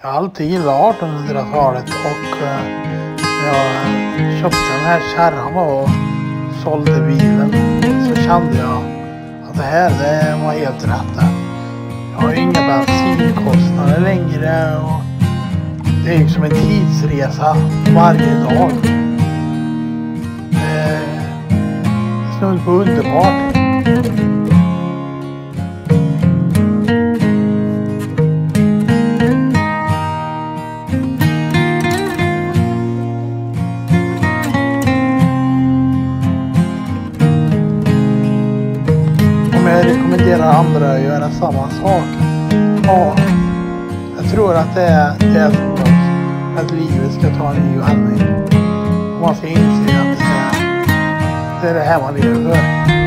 Jag har alltid gillat 1800-talet och eh, när jag eh, köpte den här kärran och sålde bilen så kände jag att det här det var helt rätt. Jag har ju inga bensinkostnader längre och det är ju som en tidsresa varje dag. Eh, det är snudd på underbart. Rekommendera jag rekommenderar andra att göra samma sak? Ja, jag tror att det är det som behövs. Att livet ska ta en ny vändning. Och man ska inse att det är det här man lever för.